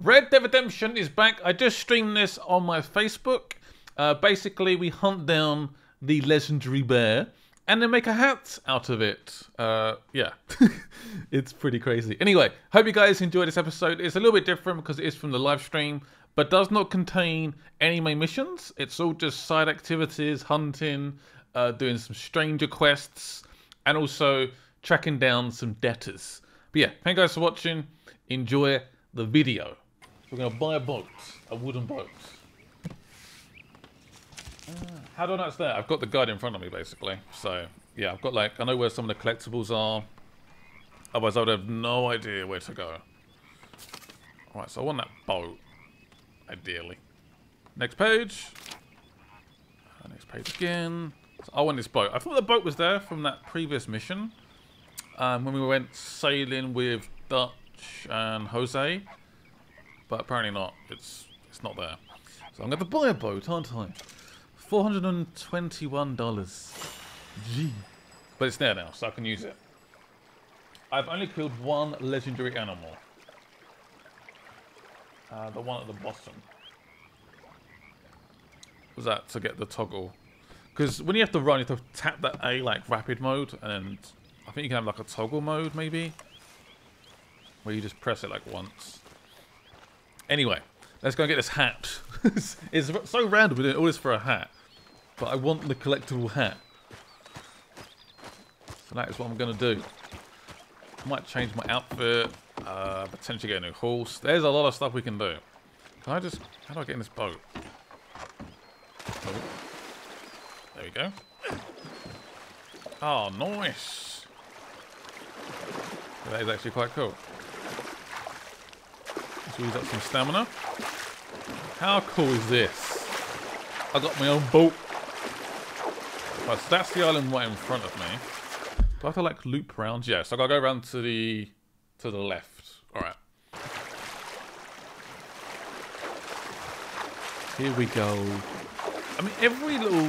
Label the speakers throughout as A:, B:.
A: Red Dead Redemption is back. I just streamed this on my Facebook. Uh, basically, we hunt down the legendary bear and then make a hat out of it. Uh, yeah, it's pretty crazy. Anyway, hope you guys enjoyed this episode. It's a little bit different because it is from the live stream, but does not contain any main missions. It's all just side activities, hunting, uh, doing some stranger quests, and also tracking down some debtors. But yeah, thank you guys for watching. Enjoy the video. We're going to buy a boat, a wooden boat. How do I know it's there? I've got the guide in front of me, basically. So, yeah, I've got, like, I know where some of the collectibles are. Otherwise, I would have no idea where to go. Alright, so I want that boat, ideally. Next page. Uh, next page again. So I want this boat. I thought the boat was there from that previous mission. Um, when we went sailing with Dutch and Jose. But apparently not. It's it's not there. So I'm going to buy a boat, aren't I? $421. Gee. But it's there now, so I can use it. I've only killed one legendary animal. Uh, the one at the bottom. Was that to get the toggle? Because when you have to run, you have to tap that A like rapid mode, and I think you can have like a toggle mode maybe, where you just press it like once. Anyway, let's go and get this hat. it's so random we're doing all this for a hat. But I want the collectible hat. So that is what I'm going to do. I might change my outfit. Uh, potentially get a new horse. There's a lot of stuff we can do. Can I just... How do I get in this boat? Oh. There we go. Oh, nice. That is actually quite cool. Let's use up some stamina. How cool is this? I got my own boat. Right, so that's the island right in front of me. Do I have to like loop around? Yeah, so I gotta go around to the to the left. Alright. Here we go. I mean every little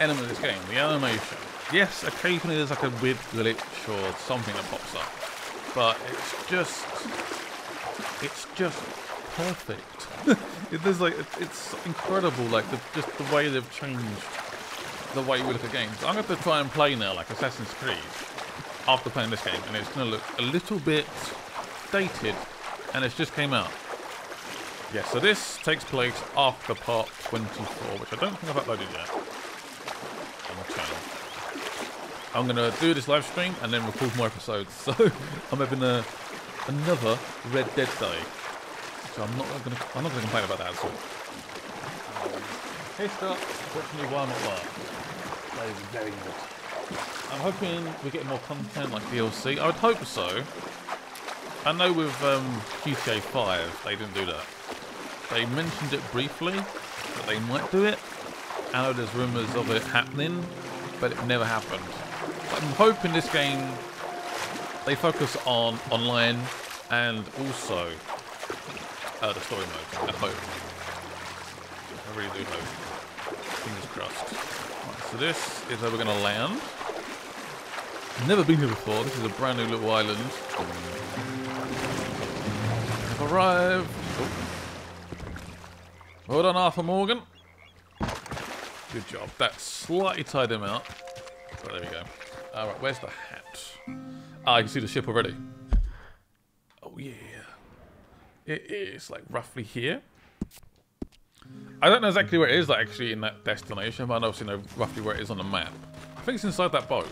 A: element of this game, the animation. Yes, occasionally there's like a weird glitch or something that pops up. But it's just it's just perfect. it, there's like it's incredible, like the, just the way they've changed the way we look at games. I'm going to try and play now like Assassin's Creed after playing this game, and it's going to look a little bit dated, and it's just came out. Yeah, so this takes place after part 24, which I don't think I've uploaded yet. I'm going to do this live stream and then record more episodes, so I'm having a, another Red Dead day. So I'm not going to I'm not going to complain about that at all. Hey Scott, unfortunately why not there. That is very good. I'm hoping we get more content like DLC. I would hope so. I know with um, GTA 5 they didn't do that. They mentioned it briefly that they might do it. I know there's rumours of it happening, but it never happened. I'm hoping this game they focus on online and also uh, the story mode. I hope. I really do hope. Fingers crossed. Right, so this is where we're going to land. Never been here before. This is a brand new little island. I've arrived. Oh. Well done, Arthur Morgan. Good job. That slightly tied him out. But there we go. Alright, where's the hat? Ah, you can see the ship already. Oh, yeah. It is, like, roughly here. I don't know exactly where it is, like, actually, in that destination, but I obviously know roughly where it is on the map. I think it's inside that boat.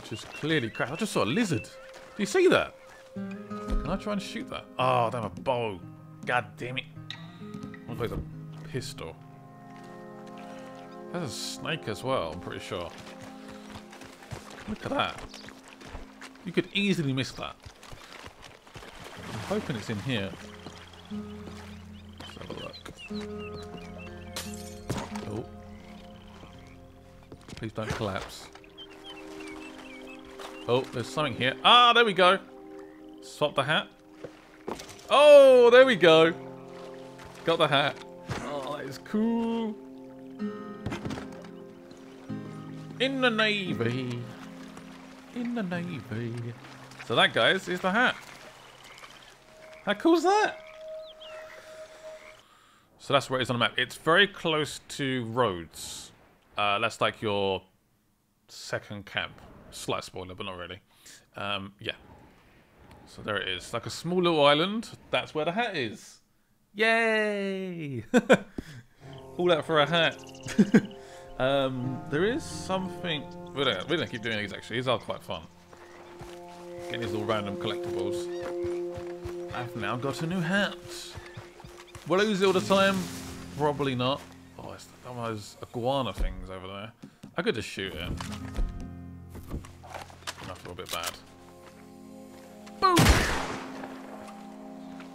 A: Which is clearly crap. I just saw a lizard. Do you see that? Can I try and shoot that? Oh, damn, a bow. God damn it. Looks like a pistol. There's a snake as well, I'm pretty sure. Look at that. You could easily miss that. I'm hoping it's in here. Let's have a look. Oh. Please don't collapse. Oh, there's something here. Ah, there we go. Swap the hat. Oh, there we go. Got the hat. Oh, is cool. In the Navy. In the Navy. So that, guys, is the hat. How cool's that? So that's where it is on the map. It's very close to Rhodes. Uh, that's like your second camp. Slight spoiler, but not really. Um, yeah. So there it is. Like a small little island. That's where the hat is. Yay! All that for a hat. um, there is something... We're going to keep doing these, actually. These are quite fun. Getting these little random collectibles. I've now got a new hat. Will I use it all the time? Probably not. Oh, it's one of those iguana things over there. I could just shoot it. I feel a bit bad. Boom!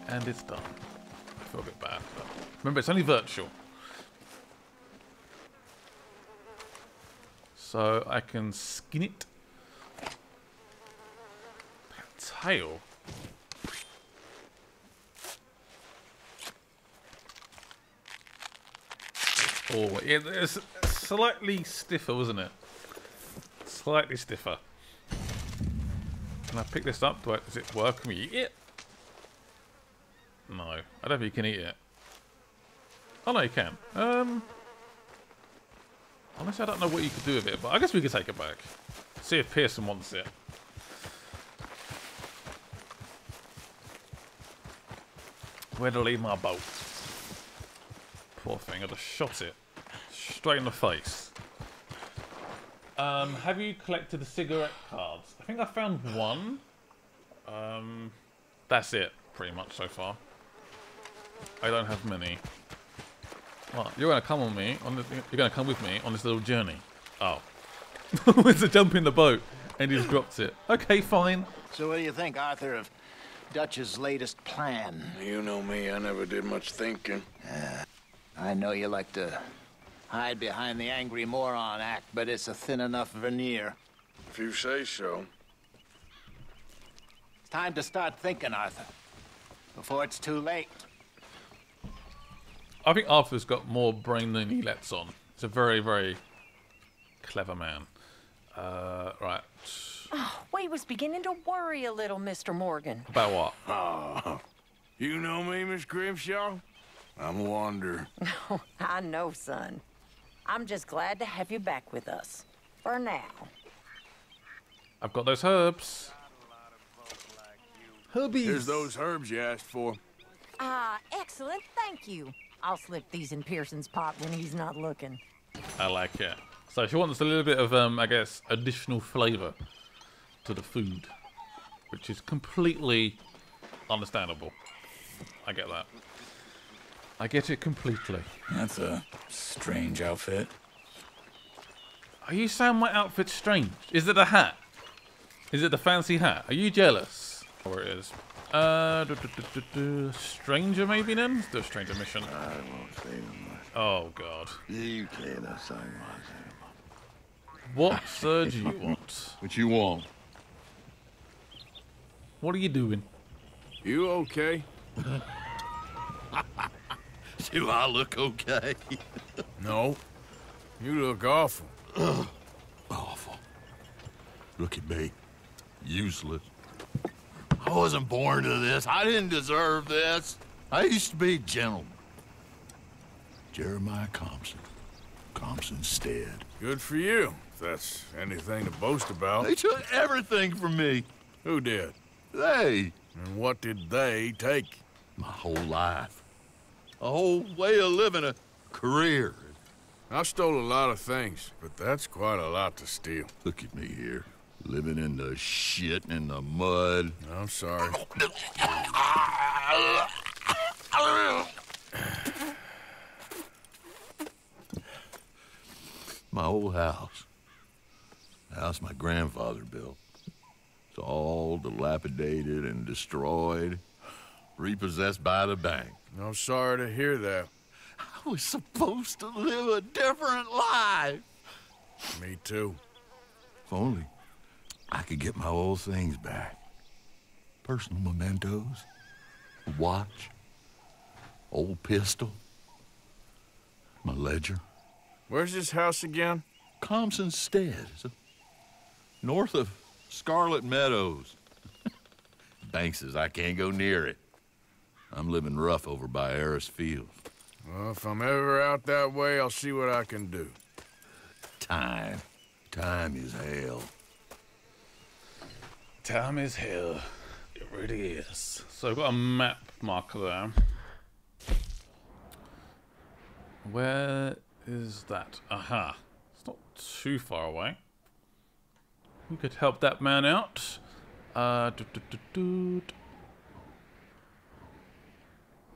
A: And it's done. I feel a bit bad. But remember, it's only virtual. So I can skin it. That tail. Oh, yeah, it's slightly stiffer, wasn't it? Slightly stiffer. Can I pick this up? Do I, does it work? Can we eat it? No, I don't think you can eat it. Oh no, you can. Um, honestly, I don't know what you could do with it, but I guess we could take it back. See if Pearson wants it. Where to leave my boat? Poor thing, I just shot it. Straight in the face. Um, have you collected the cigarette cards? I think I found one. Um, that's it, pretty much, so far. I don't have many. What? You're gonna come on me on this, You're gonna come with me on this little journey. Oh, it's a jump in the boat, and he just dropped it. Okay, fine.
B: So what do you think, Arthur, of Dutch's latest plan?
C: You know me, I never did much thinking.
B: Uh, I know you like to hide behind the angry moron act, but it's a thin enough veneer.
C: If you say so.
B: It's time to start thinking, Arthur. Before it's too late.
A: I think Arthur's got more brain than he lets on. He's a very, very clever man. Uh, right.
D: Oh, we was beginning to worry a little, Mr. Morgan.
A: About what?
C: Oh, you know me, Miss Grimshaw? I'm a wanderer.
D: Oh, I know, son. I'm just glad to have you back with us. For now.
A: I've got those herbs.
D: Herbies.
C: Here's those herbs you asked for.
D: Ah, excellent. Thank you. I'll slip these in Pearson's pot when he's not looking.
A: I like it. So she wants a little bit of, um, I guess, additional flavour to the food, which is completely understandable. I get that. I get it completely.
E: That's a strange outfit.
A: Are you saying my outfit's strange? Is it a hat? Is it the fancy hat? Are you jealous? Or it is. Uh, do, do, do, stranger maybe then? Let's do a stranger mission.
F: I won't say much.
A: Oh god.
F: You can't say
A: What sir do you want?
F: What you want?
A: What are you doing?
C: You okay?
F: Do I look okay?
C: No. You look awful.
F: Awful. Look at me. Useless. I wasn't born to this. I didn't deserve this. I used to be a gentleman. Jeremiah Compson. Compson Stead.
C: Good for you, if that's anything to boast about.
F: They took everything from me.
C: Who did?
F: They.
C: And what did they take?
F: My whole life. A whole way of living, a career.
C: I stole a lot of things, but that's quite a lot to steal.
F: Look at me here, living in the shit and the mud.
C: I'm sorry.
F: My old house. The house my grandfather built. It's all dilapidated and destroyed. Repossessed by the bank.
C: I'm sorry to hear that.
F: I was supposed to live a different life.
C: Me too.
F: If only I could get my old things back. Personal mementos, watch, old pistol, my ledger.
C: Where's this house again?
F: Compson Stead, north of Scarlet Meadows. Banks says I can't go near it.
G: I'm living rough over by Eris Field.
H: Well, if I'm ever out that way, I'll see what I can do.
G: Time. Time is hell.
A: Time is hell. It really is. So I've got a map marker there. Where is that? Aha. It's not too far away. We could help that man out. Uh.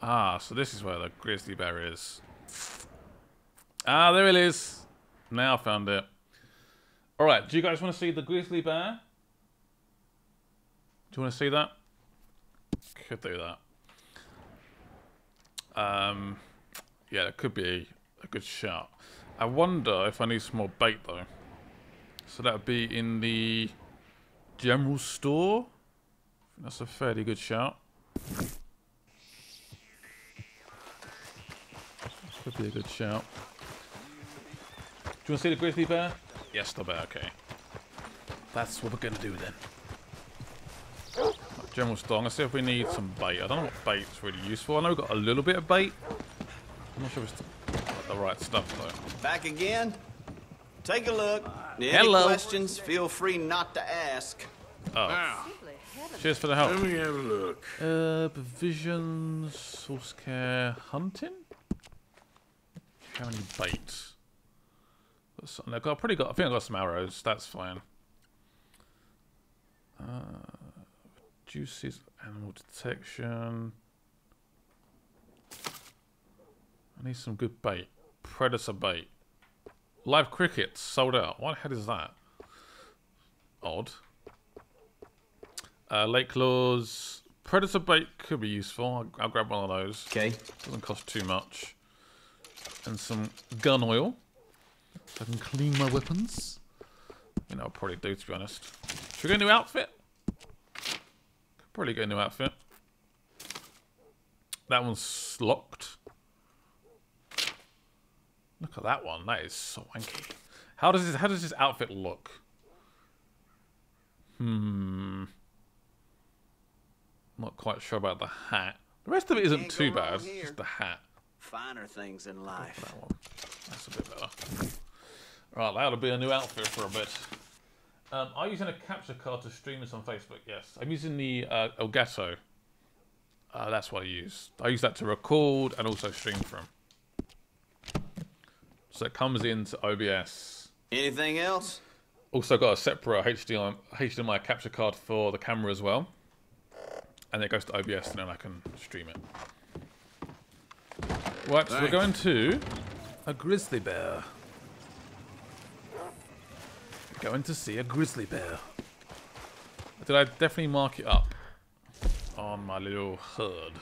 A: Ah, so this is where the grizzly bear is. Ah, there it is. Now I found it. Alright, do you guys want to see the grizzly bear? Do you want to see that? Could do that. Um, yeah, it could be a good shot. I wonder if I need some more bait though. So that would be in the general store. That's a fairly good shout. Could be a good shout. Do you want to see the grizzly bear? Yes, the bear. Okay. That's what we're gonna do then. General store. Let's see if we need some bait. I don't know what bait's really useful. I know we've got a little bit of bait. I'm not sure if it's the, the right stuff though.
I: Back again? Take a look. Any
A: Hello.
I: questions, feel free not to ask.
H: Now,
A: Cheers for the help.
H: let me have a look.
A: Uh, provisions, source care, hunting. How many bait? Got I've got pretty got. I think I've got some arrows. That's fine. Uh, juices, animal detection. I need some good bait. Predator bait. Live crickets sold out. What the hell is that? Odd. Uh, lake claws. Predator bait could be useful. I'll, I'll grab one of those.
I: Okay.
A: Doesn't cost too much. And some gun oil. So I can clean my weapons. You know, I'll probably do, to be honest. Should we get a new outfit? Probably get a new outfit. That one's locked. Look at that one. That is so wanky. How does this, how does this outfit look? Hmm. Not quite sure about the hat. The rest of it isn't too bad.
I: Here.
A: just the hat.
I: Finer things in life.
A: That one. That's a bit better. Right, that'll be a new outfit for a bit. Um, are you using a capture card to stream this on Facebook? Yes. I'm using the uh, Elgato. Uh, that's what I use. I use that to record and also stream from. So it comes into OBS.
I: Anything else?
A: Also got a separate HDMI, HDMI capture card for the camera as well. And it goes to OBS and then I can stream it. Right, so we're going to a grizzly bear. Going to see a grizzly bear. Did I definitely mark it up on my little herd?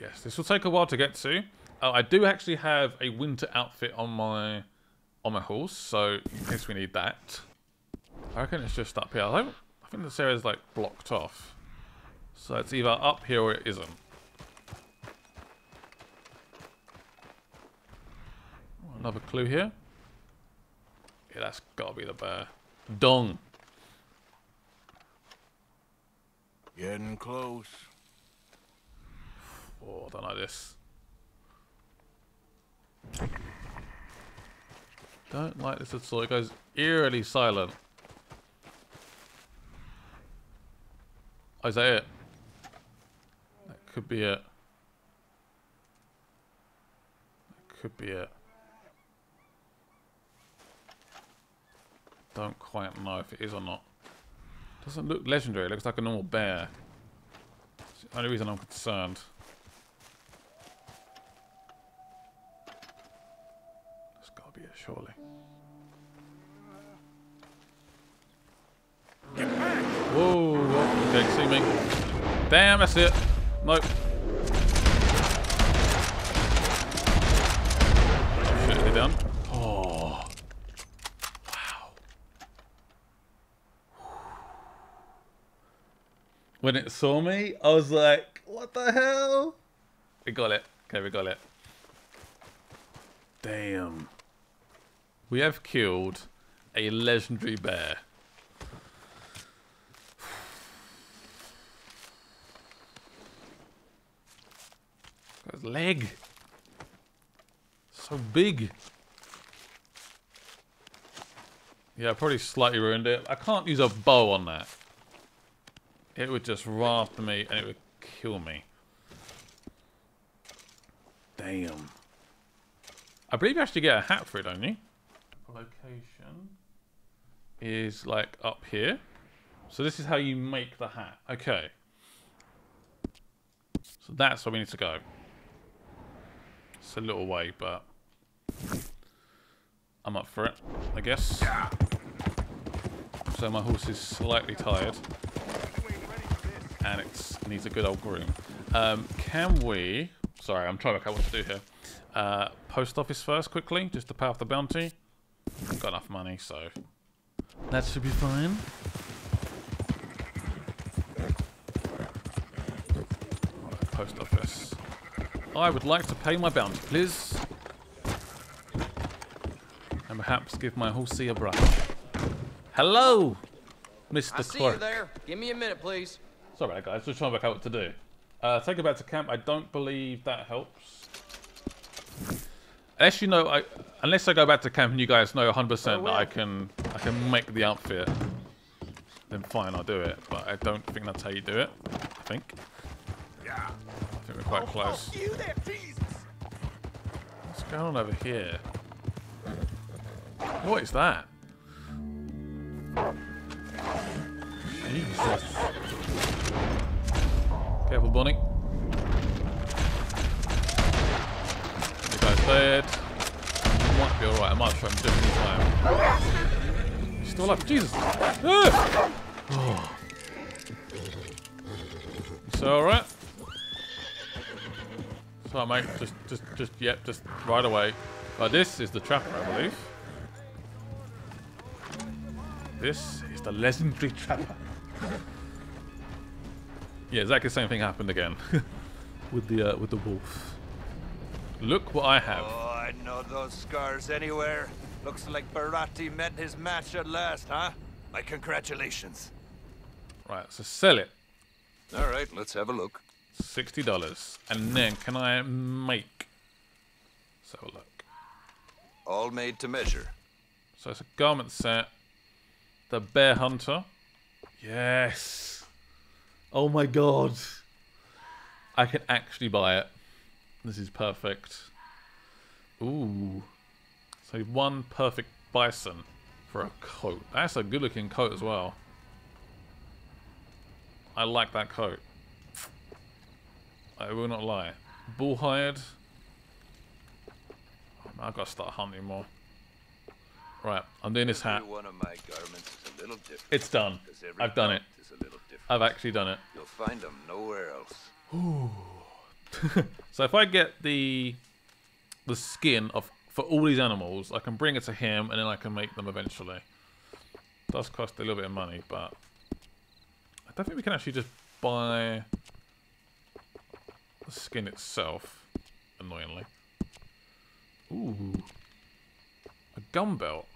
A: Yes, this will take a while to get to. Uh, I do actually have a winter outfit on my on my horse, so in case we need that. I reckon it's just up here. I, don't, I think this area is like blocked off. So it's either up here or it isn't. Oh, Another clue here. Yeah, that's gotta be the bear. Dong.
H: Getting close.
A: Oh, I don't like this. Don't like this at all. It goes eerily silent. Oh, is that it? That could be it. That could be it. Don't quite know if it is or not. Doesn't look legendary. It looks like a normal bear. It's the only reason I'm concerned. There's gotta be it, surely. Whoa, whoa, okay, see me. Damn, that's it. Nope. Shit, is he done? Oh. Wow. When it saw me, I was like, what the hell? We got it. Okay, we got it. Damn. We have killed a legendary bear. his leg. So big. Yeah, I probably slightly ruined it. I can't use a bow on that. It would just raft me and it would kill me. Damn. I believe you actually get a hat for it, don't you? Location is like up here. So this is how you make the hat. Okay. So that's where we need to go. It's a little way, but I'm up for it, I guess. So my horse is slightly tired. And it needs a good old groom. Um, can we... Sorry, I'm trying to work out what to do here. Uh, post office first, quickly, just to pay off the bounty. Got enough money, so... That should be fine. Right, post office. I would like to pay my bounty, please. And perhaps give my horsey a brush. Hello, Mr.
J: I see
A: Clerk.
J: you there. Give me a minute, please.
A: Sorry guys. Just trying to work out what to do. Uh, take it back to camp. I don't believe that helps. Unless you know, I, unless I go back to camp and you guys know 100% that I can, I can make the outfit. Then fine, I'll do it. But I don't think that's how you do it. I think. Yeah. I think we're quite close. What's going on over here? What is that? Jesus. Careful, Bonnie. The guy's dead. Might be alright. I might try him in time. He's still alive. Jesus. Ah! Oh. So alright. Sorry, mate. Just, just, just, yep, just right away. But this is the trapper, I believe. This is the legendary trapper. Yeah, exactly the same thing happened again with the uh, with the wolf. Look what I have.
K: Oh, I know those scars anywhere. Looks like Bharati met his match at last, huh? My congratulations.
A: Right, so sell it.
K: All right, let's have a look.
A: Sixty dollars, and then can I make? So look.
K: All made to measure.
A: So it's a garment set. The bear hunter. Yes. Oh my god. I can actually buy it. This is perfect. Ooh. So one perfect bison for a coat. That's a good looking coat as well. I like that coat. I will not lie. Bull hired. Oh, I've got to start hunting more. Right, I'm doing this hat.
K: One of my garments is a little different.
A: It's done. I've done it.
K: Belt is a little different.
A: I've actually done it.
K: You'll find them nowhere else.
A: So if I get the the skin of for all these animals, I can bring it to him, and then I can make them eventually. does cost a little bit of money, but I don't think we can actually just buy the skin itself. Annoyingly. Ooh, a gun belt.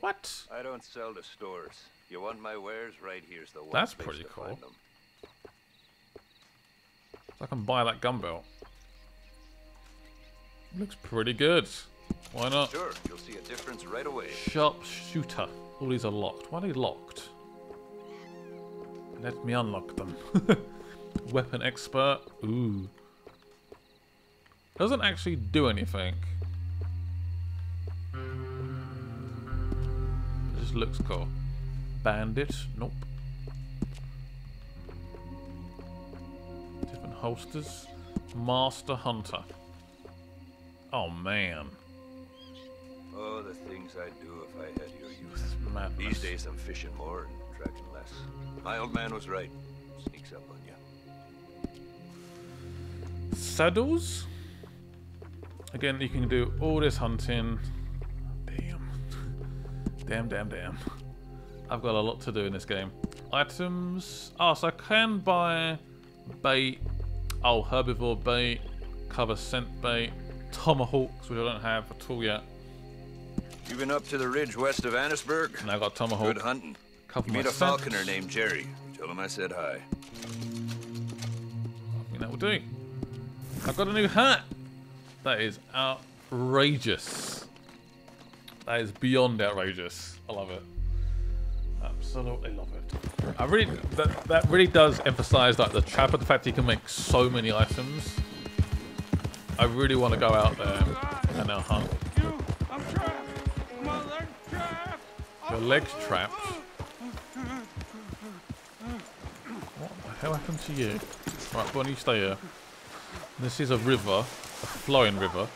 A: What?
K: I don't sell to stores. You want my wares? Right here's the one
A: That's pretty cool. So I can buy that gun belt. Looks pretty good. Why not?
K: Sure, you'll see a difference right away.
A: Sharpshooter. All these are locked. Why are they locked? Let me unlock them. Weapon expert. Ooh. Doesn't actually do anything. It just looks cool. Bandit. Nope. Different holsters. Master Hunter. Oh man.
K: Oh, the things I'd do if I had your youth.
A: Madness.
K: These days I'm fishing more and tracking less. My old man was right. Sneaks up on you.
A: saddles. Again, you can do all this hunting. Damn. Damn, damn, damn. I've got a lot to do in this game. Items. Oh, so I can buy bait. Oh, herbivore bait. Cover scent bait. Tomahawks, which I don't have at all yet.
K: You been up to the ridge west of Annesburg?
A: And I got tomahawk.
K: Good hunting.
A: Cover
K: You meet a
A: scent.
K: falconer named Jerry. Tell him I said hi.
A: I think that will do. I've got a new hat. That is outrageous. That is beyond outrageous. I love it. Absolutely love it. I really that that really does emphasize like the trapper, the fact he can make so many items. I really want to go out there and now hunt. Your leg's trapped. What the hell happened to you? Right, Bonnie, you stay here. This is a river, a flowing river.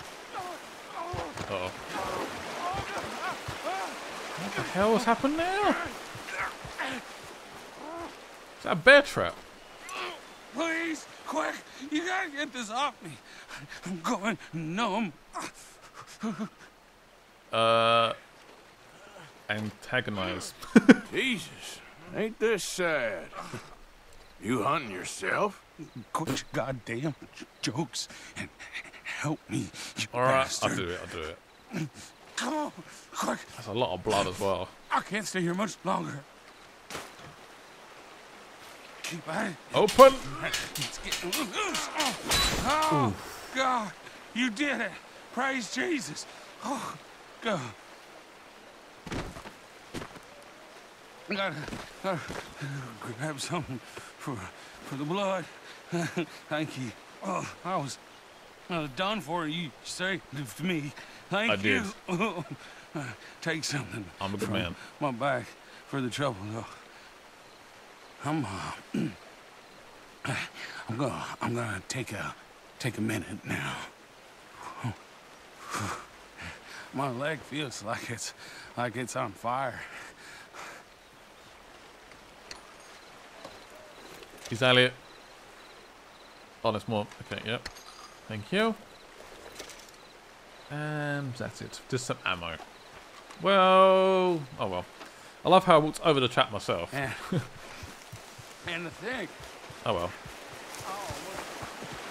A: Uh oh. What the hell has happened now? That a bear trap?
H: Please, quick. You gotta get this off me. I'm going numb.
A: Uh, antagonize.
H: Jesus, ain't this sad? You hunting yourself? Quit your goddamn jokes and help me, you
A: All right,
H: bastard.
A: I'll do it. I'll do it.
H: Come on, quick.
A: That's a lot of blood as well.
H: I can't stay here much longer. Keep at.
A: Open.
H: It's getting loose. Oh, oh God, you did it. Praise Jesus. Oh, God. I gotta, gotta grab something for, for the blood. Thank you. Oh, I was uh, done for you saved me. Thank
A: I did.
H: you. Take something.
A: I'm a good man.
H: My back for the trouble, though. I'm, uh, I'm gonna, I'm gonna take a, take a minute now. My leg feels like it's, like it's on fire.
A: Is Elliot? Oh, there's more. Okay, yep. Thank you. And that's it. Just some ammo. Well, oh well. I love how I walked over the trap myself.
H: Yeah. and the thing,
A: Oh well.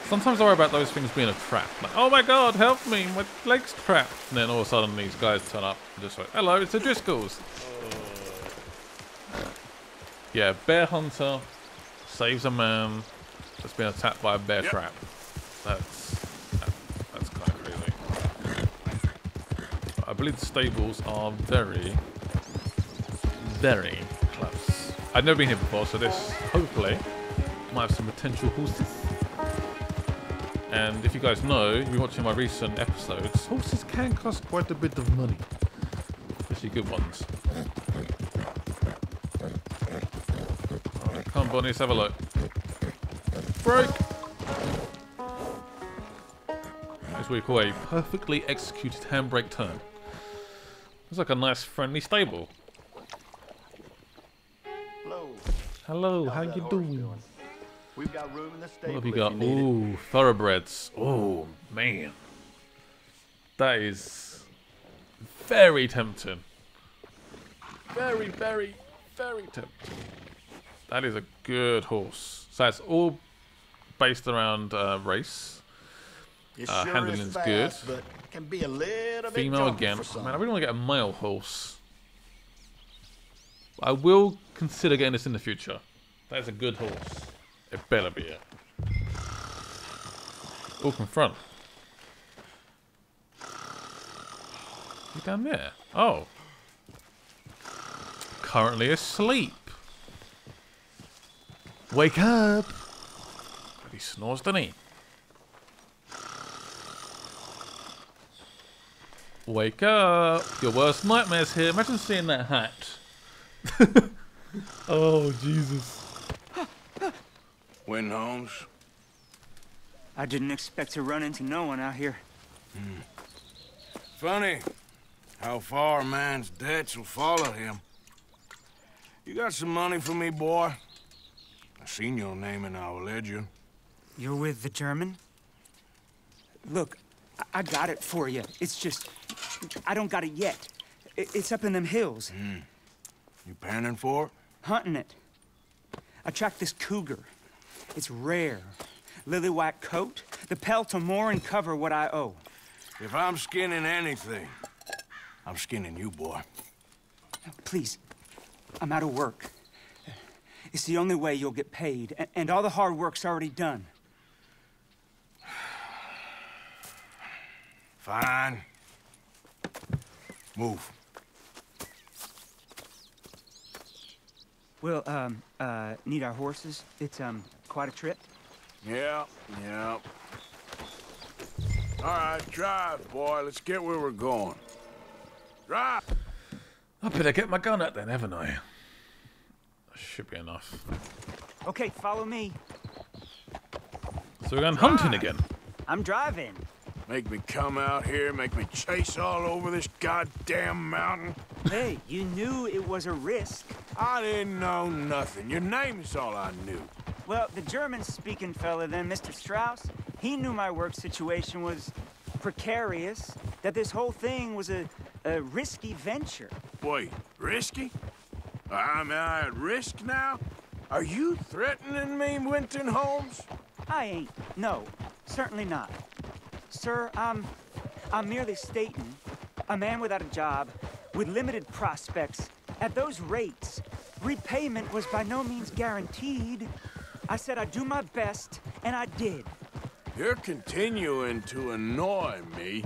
A: Sometimes I worry about those things being a trap. Like, oh my god, help me, my leg's trapped. And then all of a sudden these guys turn up and just like, hello, it's the Driscolls. Yeah, bear hunter saves a man that's been attacked by a bear trap. That's that, that's kind of crazy. I believe the stables are very, very. I've never been here before, so this hopefully might have some potential horses. And if you guys know, if you're watching my recent episodes, horses can cost quite a bit of money. Especially good ones. Alright, come on, Bonnie, let's have a look. Break! That's what we call a perfectly executed handbrake turn. Looks like a nice friendly stable.
J: Hello.
A: Hello, how
J: How's
A: you
J: that horse
A: doing?
J: We've got room in the stable.
A: What have you
J: if
A: got?
J: need it.
A: Ooh, thoroughbreds. Oh, man. That is very tempting. Very, very, very tempting. That is a good horse. So it's all based around uh, race.
J: It
A: Uh,
J: sure
A: handling's
J: is
A: good.
J: fast, but can be a little
A: Female
J: jumpy
A: again.
J: for some.
A: man, I really want to get a male horse. I will consider getting this in the future. That's a good horse. It better be it. All confront. You down there? Oh. Currently asleep. Wake up! He snores, doesn't he? Wake up! Your worst nightmare's here. Imagine seeing that hat. oh, Jesus.
H: Win Holmes.
L: I didn't expect to run into no one out here. Hmm.
H: Funny how far a man's debts will follow him. You got some money for me, boy? I seen your name in our ledger.
L: You're with the German? Look, I, I got it for you. It's just, I don't got it yet. I- it's up in them hills. Hmm.
H: You panning for it?
L: Hunting it. I tracked this cougar. It's rare. Lily white coat, the pelt to more and cover what I owe.
H: If I'm skinning anything, I'm skinning you, boy.
L: Please, I'm out of work. It's the only way you'll get paid, and all the hard work's already done.
C: Fine. Move.
L: We'll, um, uh, need our horses. It's, um, quite a trip.
C: Yeah, yeah. All right, drive, boy. Let's get where we're going. Drive.
A: I better get my gun out then, haven't I? That should be enough.
L: Okay, follow me.
A: So we're going hunting again.
L: I'm driving.
C: Make me come out here, make me chase all over this goddamn mountain.
L: Hey, you knew it was a risk.
C: I didn't know nothing. Your name's all I knew.
L: Well, the German-speaking fella then, Mr. Strauss, he knew my work situation was precarious, that this whole thing was a, a risky venture.
C: Wait, risky? I'm at risk now? Are you threatening me, Winton Holmes?
L: I ain't. No, certainly not. Sir, I'm... I'm merely stating, a man without a job, with limited prospects, at those rates, repayment was by no means guaranteed. I said I'd do my best, and I did.
C: You're continuing to annoy me.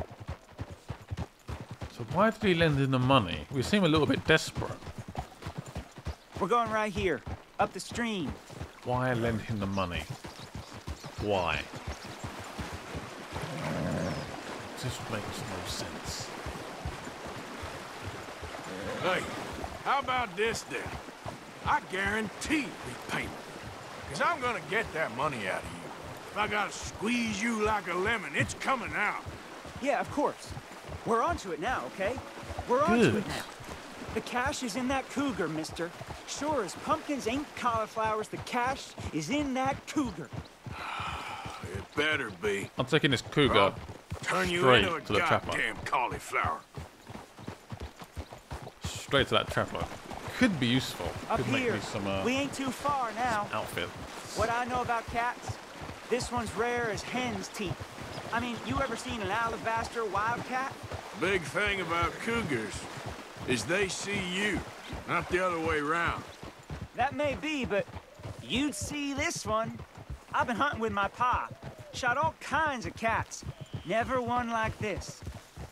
A: So why did he lend him the money? We seem a little bit desperate.
L: We're going right here, up the stream.
A: Why lend him the money? Why? This makes no sense.
C: Hey, how about this then? I guarantee repayment. Because I'm gonna get that money out of you. If I gotta squeeze you like a lemon, it's coming out.
L: Yeah, of course. We're onto it now, okay? We're onto
A: Good.
L: it now. The cash is in that cougar, mister. Sure as pumpkins ain't cauliflowers, the cash is in that cougar.
C: It better be.
A: I'm taking this cougar
C: I'll turn you
A: straight
C: into a
A: to the trapper.
C: goddamn cauliflower.
A: Straight to that trapper. Could be useful.
L: Up
A: Could
L: here,
A: make me some uh,
L: we ain't too far now.
A: outfit.
L: What I know about cats, this one's rare as hen's teeth. I mean, you ever seen an alabaster wildcat?
C: Big thing about cougars is they see you, not the other way round.
L: That may be, but you'd see this one. I've been hunting with my pa. Shot all kinds of cats. Never one like this.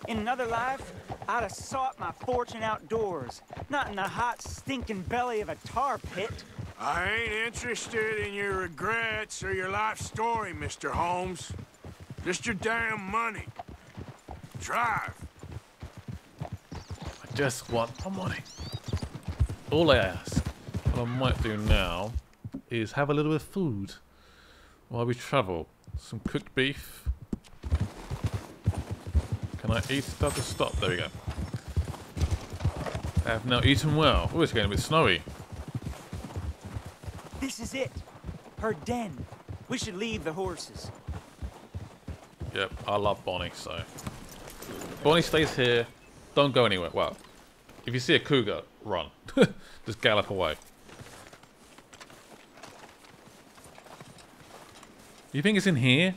L: In another life, I'd have sought my fortune outdoors, not in the hot, stinking belly of a tar pit.
C: I ain't interested in your regrets or your life story, Mr. Holmes. Just your damn money. Drive.
A: I just want my money. All I ask, what I might do now, is have a little bit of food while we travel. Some cooked beef. Can I eat without to stop? There we go. I have now eaten well. Oh, it's getting a bit snowy.
L: This is it. Her den. We should leave the horses.
A: Yep, I love Bonnie, so. Bonnie stays here. Don't go anywhere. Well, if you see a cougar, run. Just gallop away. You think it's in here?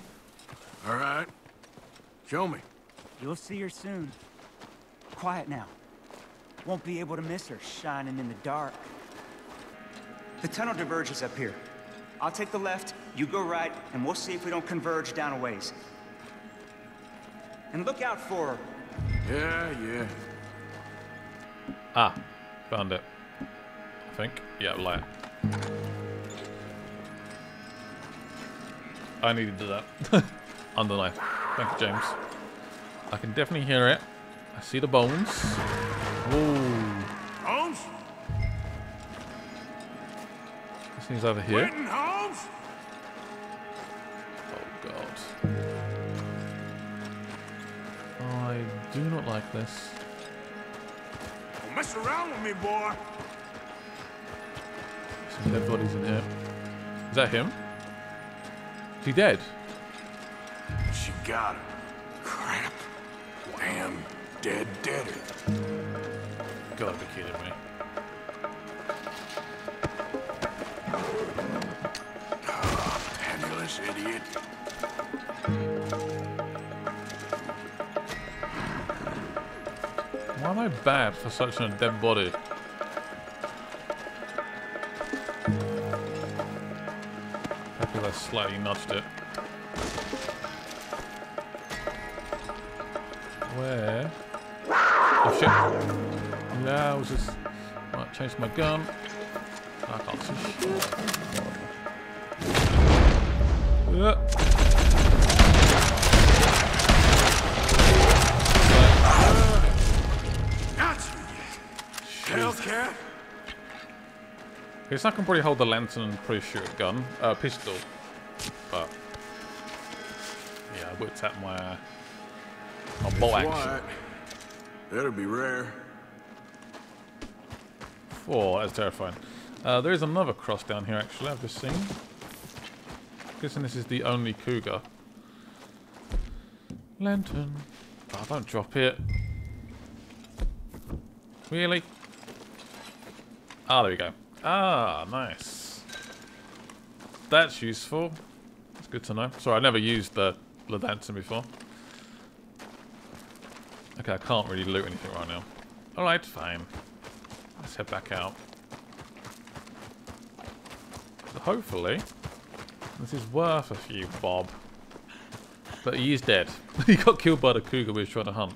C: All right. Show me.
L: You'll see her soon. Quiet now. Won't be able to miss her shining in the dark. The tunnel diverges up here. I'll take the left, you go right, and we'll see if we don't converge down a ways. And look out for her.
C: Yeah, yeah.
A: Ah, found it. I think. Yeah, light. I needed to do that. Underknife. Thank you, James. I can definitely hear it. I see the bones. Ooh.
C: Holmes?
A: This thing's over here.
C: Holmes?
A: Oh god. I do not like this.
C: Don't mess around with me, boy.
A: Some dead bodies in here. Is that him? Is he dead?
C: She got him. Wham. Dead deader.
A: Gotta be kidding me.
C: Penniless idiot.
A: Why am I bad for such a dead body? Because I slightly nudged it. Where? Oh shit. Yeah, I was just. Might change my gun. I can't see shit.
C: You. Hellcat.
A: Guess I can probably hold the lantern and probably shoot gun, uh, pistol. But yeah, I whipped out my uh,
C: It's
A: action.
C: white. That'll be rare.
A: Four. That's terrifying. Uh, there is another cross down here. Actually, I've just seen. Guessing this is the only cougar. Lantern. Oh, don't drop it. Really? Ah, there we go. Ah, nice. That's useful. That's good to know. Sorry, I never used the, the lantern before. Okay, I can't really loot anything right now. Alright, fine. Let's head back out. So hopefully, this is worth a few bob. But he is dead. he got killed by the cougar we were trying to hunt.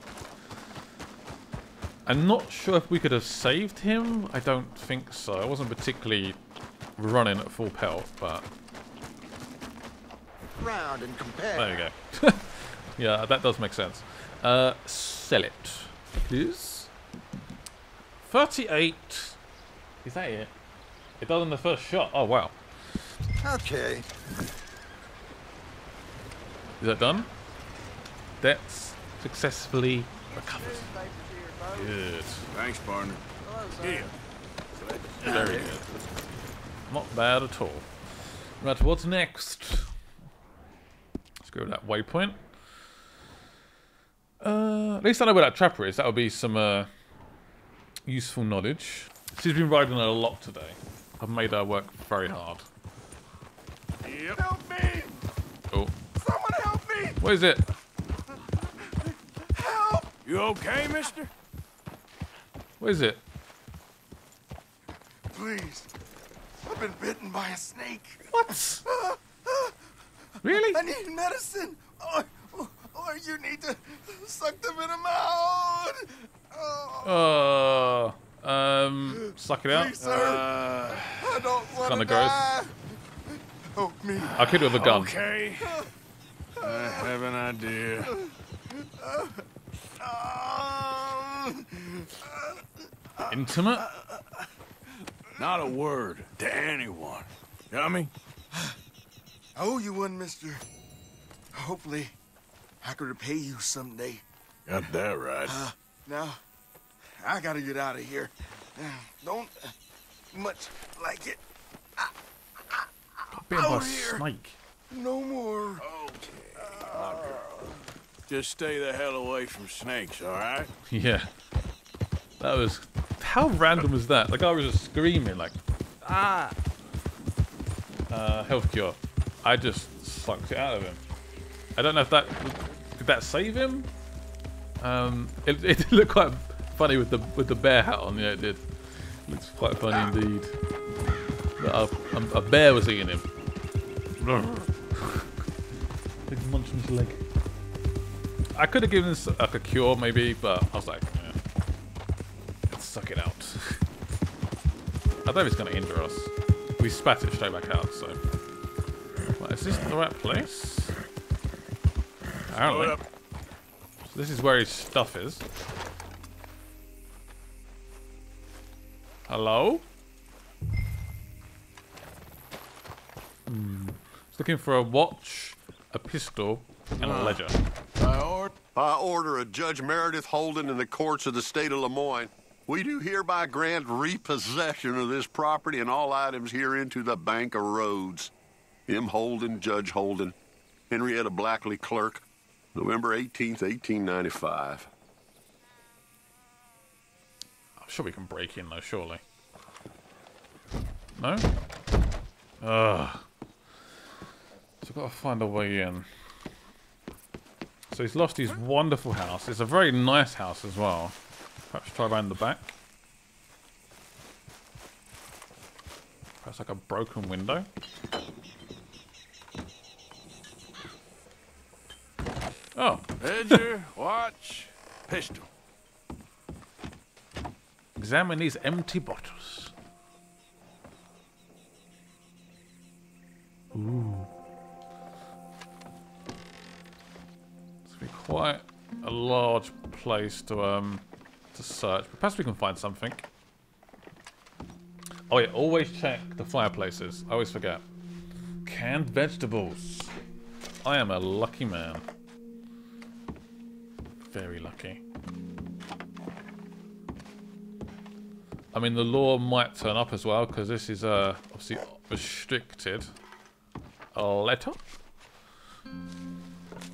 A: I'm not sure if we could have saved him. I don't think so. I wasn't particularly running at full pelt, but
J: Round and compare.
A: there you go. yeah, that does make sense. Uh, sell it, please. 38. Is that it? It does in the first shot. Oh, wow.
J: Okay.
A: Is that done? That's successfully recovered. Good.
C: Thanks, partner. Here.
A: Very good. Not bad at all. Right, what's next? Let's go to that waypoint. Uh, at least I know where that trapper is. That would be some uh, useful knowledge. She's been riding a lot today. I've made her work very hard.
C: Yep. Help me!
A: Oh,
C: Someone help me!
A: what is it?
C: Help! You okay, mister?
A: What is it?
C: Please. I've been bitten by a snake.
A: What? Really?
C: I need medicine. Or, or you need to suck the venom out. Oh,
A: Uh, um, suck it out.
C: please, sir. I don't want
A: kinda gross.
C: die. Help me.
A: I could with a gun.
C: Okay. I have an idea.
A: Intimate?
C: Not a word to anyone. Got me?
M: I owe you one, mister. Hopefully, I could repay you someday.
C: Got that right.
M: Uh, now, I gotta get out of here. Uh, Don't uh, much like it.
A: Bitten by a
M: Out here.
A: snake.
M: No more.
C: Okay. Just stay the hell away from snakes, all right?
A: Yeah. That was... How random was that? The guy was just screaming like, ah! Uh, health cure. I just sucked it out of him. I don't know if that... Did that save him? Um, it, it did look quite funny with the with the bear hat on. Yeah, it did. Looks quite funny indeed. But a, a, a bear was eating him. Big munch on his leg. I could have given this like a cure maybe, but I was like, yeah. let's suck it out. I don't know if it's going to injure us. We spat it straight back out, so. Right, is this the right place? Apparently. So this is where his stuff is. Hello? Hmm. He's looking for a watch, a pistol, and a ledger.
G: By, or- order of Judge Meredith Holden in the courts of the state of Lemoyne, we do hereby grant repossession of this property and all items herein to the Bank of Rhodes. M. Holden, Judge Holden, Henrietta Blackley, clerk, November 18th, 1895.
A: I'm sure we can break in though, surely. No? Ugh. So I've got to find a way in. So he's lost his wonderful house. It's a very nice house as well. Perhaps try around the back. Perhaps like a broken window. Oh.
C: Ledger, watch, pistol.
A: Examine these empty bottles. Ooh. It's gonna be quite a large place to um to search, but perhaps we can find something. Oh yeah, always check the fireplaces. I always forget. Canned vegetables. I am a lucky man. Very lucky. I mean, the law might turn up as well, because this is uh, obviously restricted. A letter?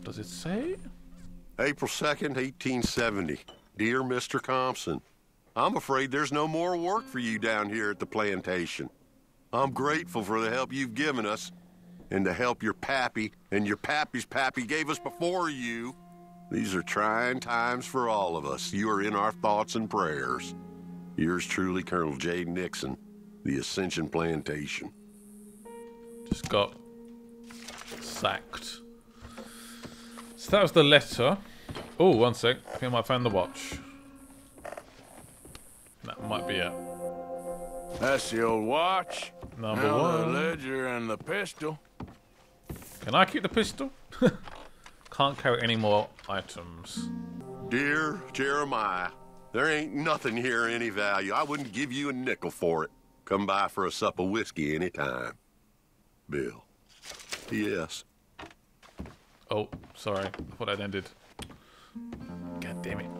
A: Does it say?
G: April 2nd, 1870. Dear Mr. Thompson, I'm afraid there's no more work for you down here at the plantation. I'm grateful for the help you've given us, and the help your pappy and your pappy's pappy gave us before you. These are trying times for all of us. You are in our thoughts and prayers. Yours truly, Colonel J. Nixon, the Ascension Plantation.
A: Just got sacked. So that was the letter. Oh, one sec. I think I might find the watch. That might be it.
C: That's the old watch.
A: Number
C: now
A: one.
C: the ledger and the pistol.
A: Can I keep the pistol? Can't carry any more items.
G: Dear Jeremiah, there ain't nothing here of any value. I wouldn't give you a nickel for it. Come by for a sup of whiskey any time. Bill. P.S.
A: Oh, sorry. I thought that ended. God damn it.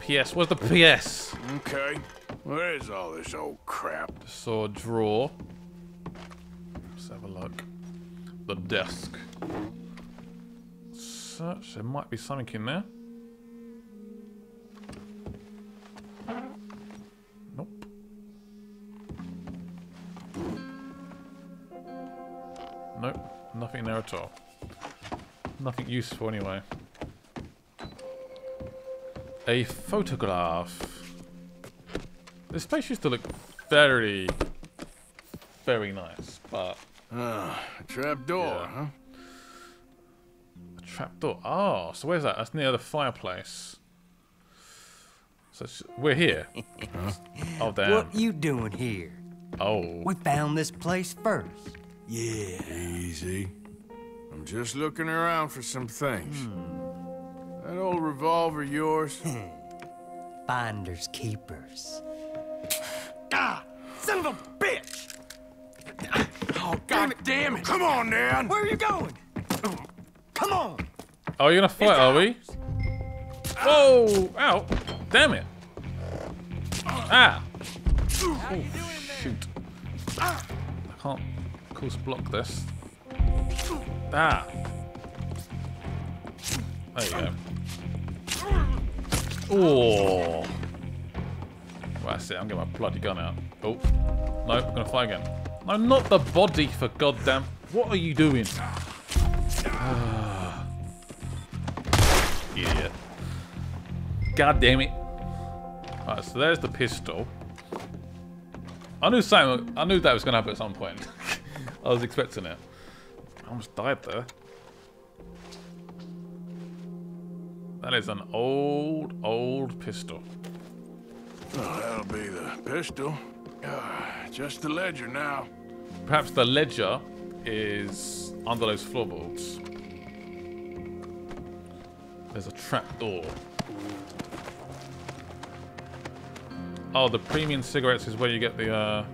A: P.S. What's the P.S.?
C: Okay. Where is all this old crap?
A: Sword drawer. Let's have a look. The desk. Search. There might be something in there. Nope. Nope. Nothing there at all. Nothing useful anyway. A photograph. This place used to look very, very nice, but...
C: Ah, a trap door,
A: Yeah.
C: huh?
A: A trapdoor. Oh, so where's that? That's near the fireplace. So we're here. Oh, damn.
N: What you doing here?
A: Oh.
N: We found this place first.
C: Yeah. Easy. I'm just looking around for some things. That old revolver yours?
N: Finders keepers.
C: Ah! Son of a bitch! Oh, God damn it! Come on, Dan!
N: Where are you going? Come on!
A: Oh, you're gonna fight, are we? Whoa! Ow! Damn it! Ah! Oh, shoot. I can't, of course, block this. Ah! There you go. Oh! Well, that's it. I'm getting my bloody gun out. Oh. No, I'm gonna fly again. No, not the body, for goddamn. What are you doing? God damn it. Alright, so there's the pistol. I knew something, I knew that was going to happen at some point. I was expecting it. I almost died there. That is an old, old pistol.
C: Oh, that'll be the pistol. Ah, just the ledger now.
A: Perhaps the ledger is under those floorboards. There's a trap door. Oh, the premium cigarettes is where you get the uh,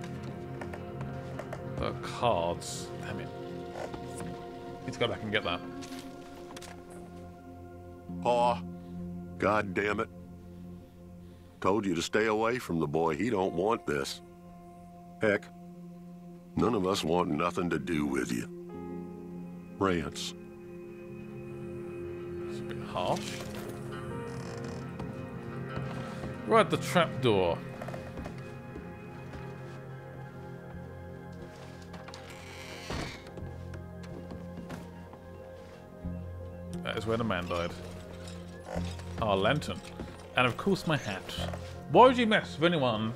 A: the cards. Damn it! Need to go back and get that.
G: Pa, God damn it. Told you to stay away from the boy. He don't want this. Heck, none of us want nothing to do with you. Rance.
A: It's a bit harsh. Right, the trap Is where the man died. Our lantern. And of course my hat. Why would you mess with anyone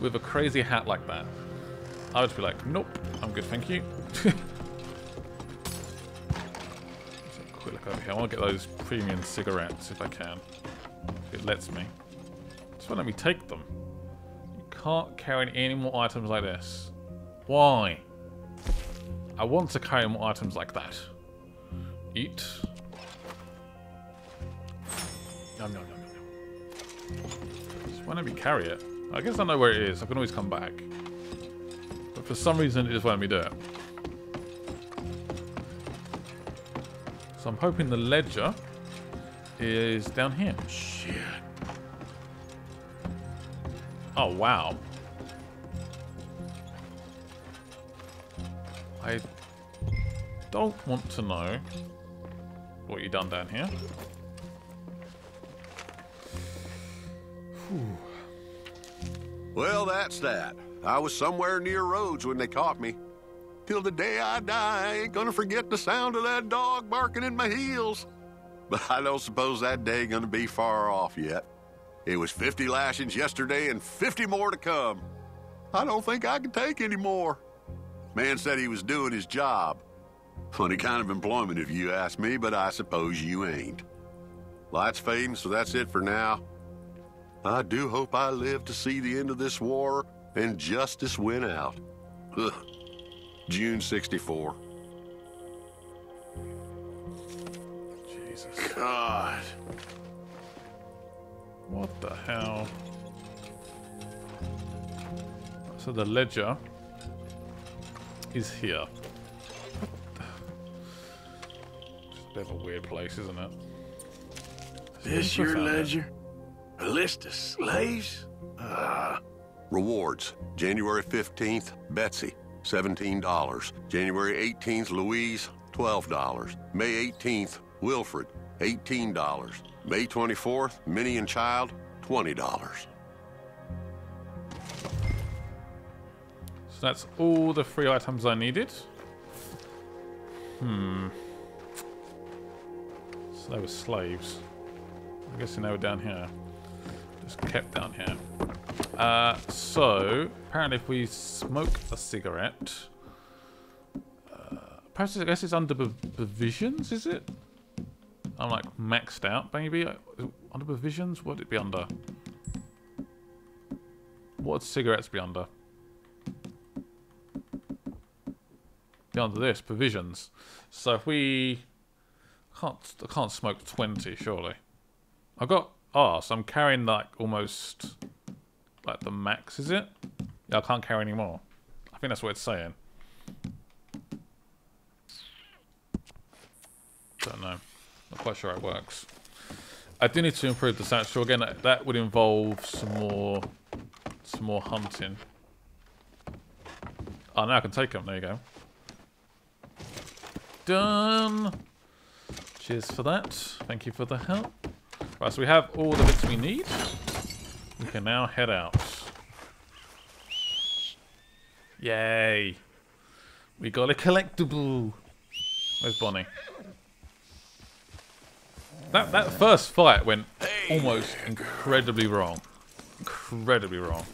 A: with a crazy hat like that? I would be like, nope, I'm good, thank you. Quick look over here. I want to get those premium cigarettes if I can. If It lets me. Just won't let me take them. You can't carry any more items like this. Why? I want to carry more items like that. Eat. Yum, yum, yum, yum, yum. Just won't we carry it. I guess I know where it is. I can always come back. But for some reason, it just won't let me do it. So I'm hoping the ledger is down here. Shit. Oh, wow. I don't want to know what you've done down here.
G: Well, that's that. I was somewhere near Rhodes when they caught me. Till the day I die, I ain't gonna forget the sound of that dog barking in my heels. But I don't suppose that day gonna be far off yet. It was 50 lashings yesterday and 50 more to come. I don't think I can take any more. Man said he was doing his job. Funny kind of employment if you ask me, but I suppose you ain't. Light's fading, so that's it for now. I do hope I live to see the end of this war and justice win out. Ugh. June 64.
A: Jesus.
G: God.
A: What the hell? So the ledger is here. It's a bit of a weird place, isn't it?
C: This your ledger? A list of slaves?
G: Ah. Rewards. January 15th, Betsy, $17. January 18th, Louise, $12. May 18th, Wilfred, $18. May 24th, Minnie and Child, $20.
A: So that's all the free items I needed. Hmm. So they were slaves. I'm guessing they were down here. Just kept down here. Uh, so, apparently if we smoke a cigarette... Uh, perhaps I guess it's under provisions, is it? I'm like maxed out, maybe? Under provisions? What would it be under? What would cigarettes be under? Be under this, provisions. So if we... Can't, I can't smoke 20, surely. I've got... Oh, so I'm carrying like almost... Like the max, is it? Yeah, I can't carry any more. I think that's what it's saying. Don't know. Not quite sure it works. I do need to improve the satchel again. That, that would involve some more, some more hunting. Oh, now I can take them. There you go. Done. Cheers for that. Thank you for the help. Right, so we have all the bits we need. We can now head out. Yay. We got a collectible. Where's Bonnie? That that first fight went almost incredibly wrong. Incredibly wrong.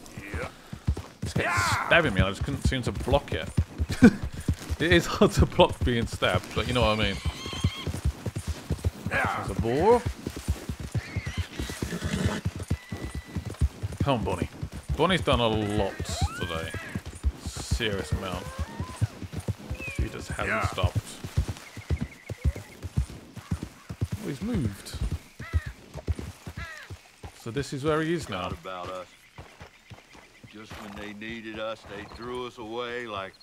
A: Just kept stabbing me and I just couldn't seem to block it. it is hard to block being stabbed, but you know what I mean. There's a boar. Come on, Bonnie. Bonnie's done a lot today. Serious amount. She just hasn't
C: Yeah.
A: stopped. Oh, he's moved. So this is where he is now.
F: Not about us. Just when they needed us, they threw us away like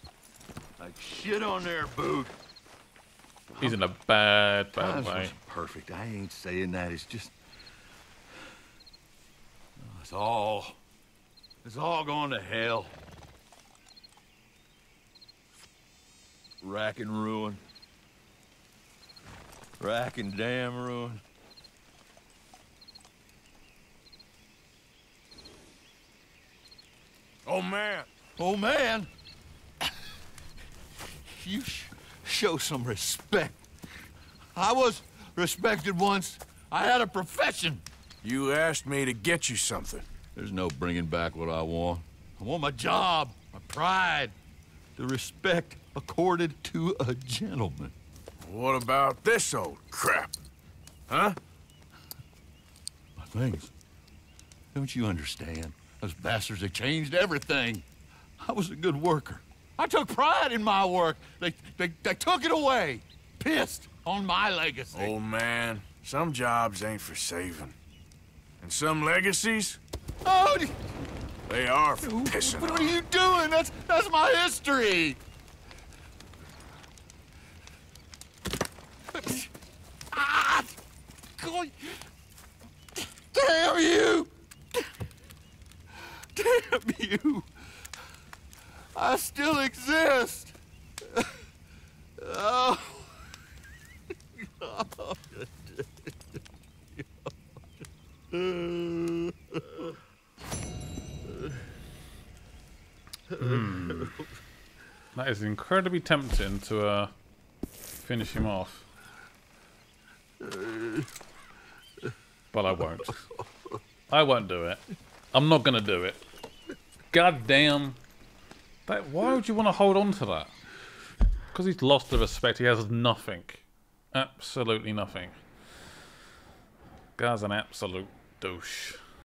F: like shit on their boot.
A: He's in a bad, bad
F: Times
A: way.
F: perfect. I ain't saying that. It's just it's all it's all going to hell. Rack and ruin. Rack and damn ruin.
C: Oh, man.
F: Oh, man. You sh show some respect. I was respected once. I had a profession.
C: You asked me to get you something.
F: There's no bringing back what I want. I want my job, my pride, the respect accorded to a gentleman.
C: What about this old crap? Huh?
F: My things. Don't you understand? Those bastards have changed everything. I was a good worker. I took pride in my work. They, they, they took it away. Pissed on my legacy.
C: Old man, some jobs ain't for saving. And some legacies,
F: Oh,
C: they are pissing
F: what are you doing? That's, that's my history. Ah! God. Damn you! Damn you! I still exist! Oh.
A: That is incredibly tempting to uh, finish him off. But I won't. I won't do it. I'm not going to do it. God damn. That, why would you want to hold on to that? Because he's lost the respect. He has nothing. Absolutely nothing. Guy's an absolute to už